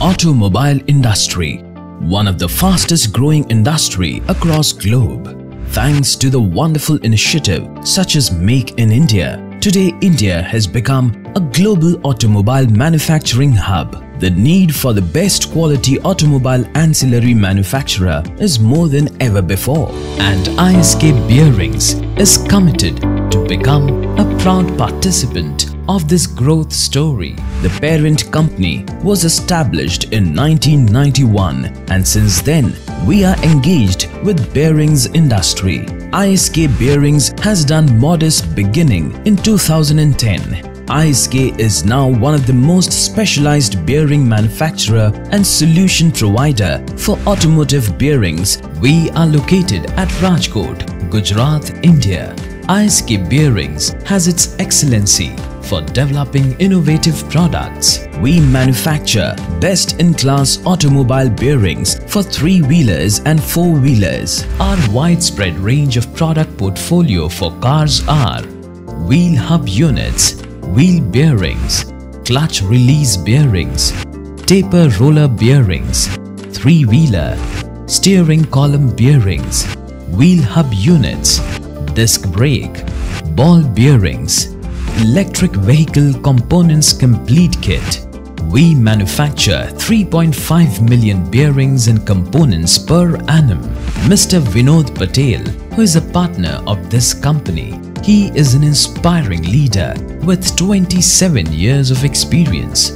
automobile industry, one of the fastest growing industry across globe. Thanks to the wonderful initiative such as Make in India, today India has become a global automobile manufacturing hub. The need for the best quality automobile ancillary manufacturer is more than ever before and ISK Bearings is committed to become a proud participant of this growth story. The parent company was established in 1991 and since then we are engaged with bearings industry. ISK Bearings has done modest beginning in 2010 ISK is now one of the most specialized bearing manufacturer and solution provider for automotive bearings. We are located at Rajkot, Gujarat, India. ISK Bearings has its excellency for developing innovative products. We manufacture best-in-class automobile bearings for three-wheelers and four-wheelers. Our widespread range of product portfolio for cars are wheel hub units, wheel bearings, clutch release bearings, taper roller bearings, three-wheeler, steering column bearings, wheel hub units, disc brake, ball bearings, electric vehicle components complete kit. We manufacture 3.5 million bearings and components per annum. Mr. Vinod Patel, who is a partner of this company, he is an inspiring leader with 27 years of experience.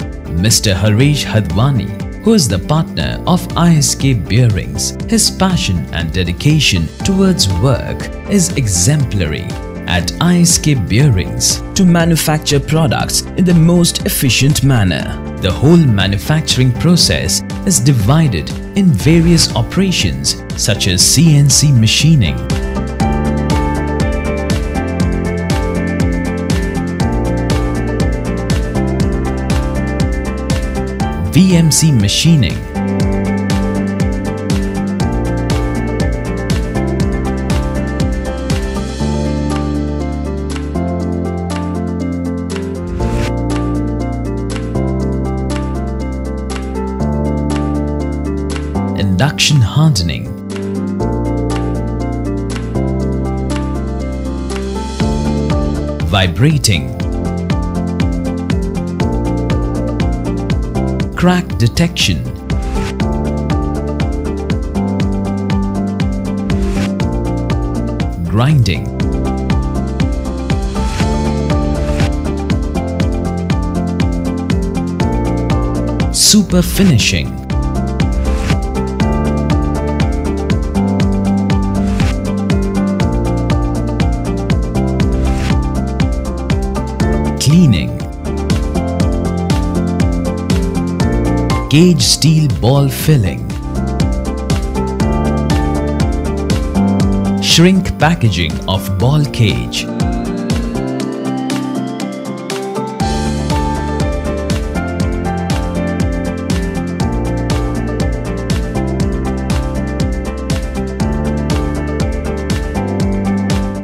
Mr. Harish Hadwani, who is the partner of ISK Bearings, his passion and dedication towards work is exemplary at ISK Bearings to manufacture products in the most efficient manner. The whole manufacturing process is divided in various operations such as CNC machining, VMC machining, induction hardening, vibrating, crack detection, grinding, super finishing, gauge steel ball filling, shrink packaging of ball cage,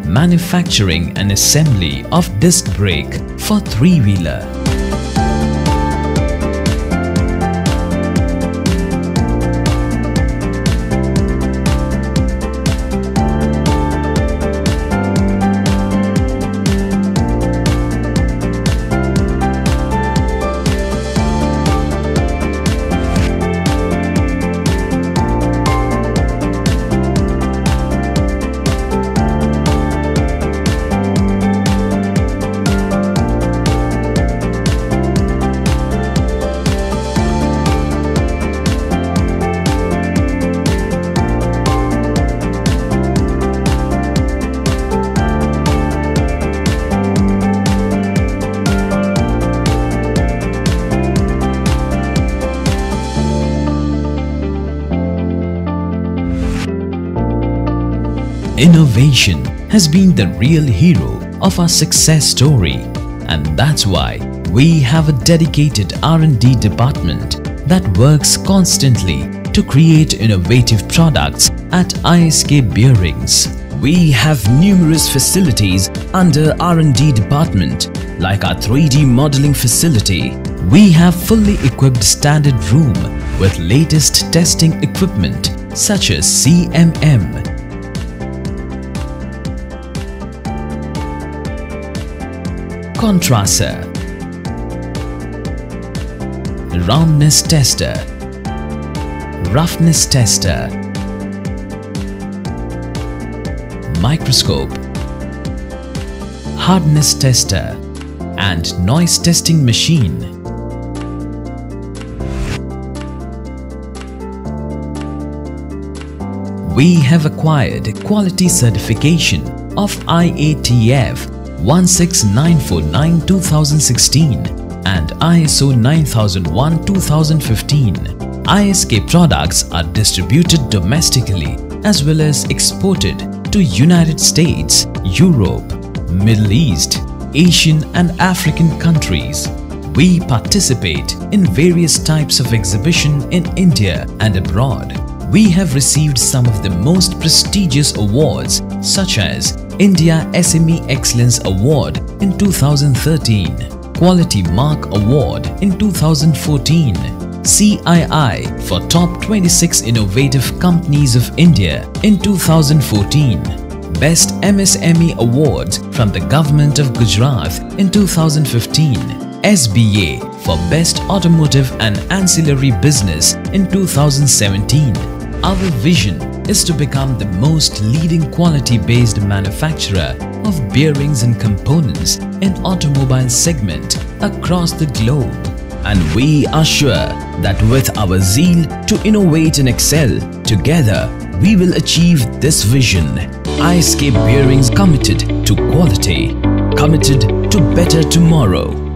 manufacturing and assembly of disc brake for three-wheeler. Innovation has been the real hero of our success story and that's why we have a dedicated R&D department that works constantly to create innovative products at ISK Bearings. We have numerous facilities under R&D department like our 3D modeling facility, We have fully equipped standard room with latest testing equipment such as CMM, Contracer, Roundness Tester, Roughness Tester, Microscope, Hardness Tester and Noise Testing Machine. We have acquired quality certification of IATF 16949-2016 and ISO 9001-2015. ISK products are distributed domestically as well as exported to United States, Europe, Middle East, Asian and African countries. We participate in various types of exhibition in India and abroad. We have received some of the most prestigious awards such as India SME Excellence Award in 2013, Quality Mark Award in 2014, CII for Top 26 Innovative Companies of India in 2014, Best MSME Awards from the Government of Gujarat in 2015, SBA for Best Automotive and Ancillary Business in 2017. Our vision is to become the most leading quality-based manufacturer of bearings and components in automobile segment across the globe. And we are sure that with our zeal to innovate and excel, together we will achieve this vision. ISK Bearings committed to quality, committed to better tomorrow.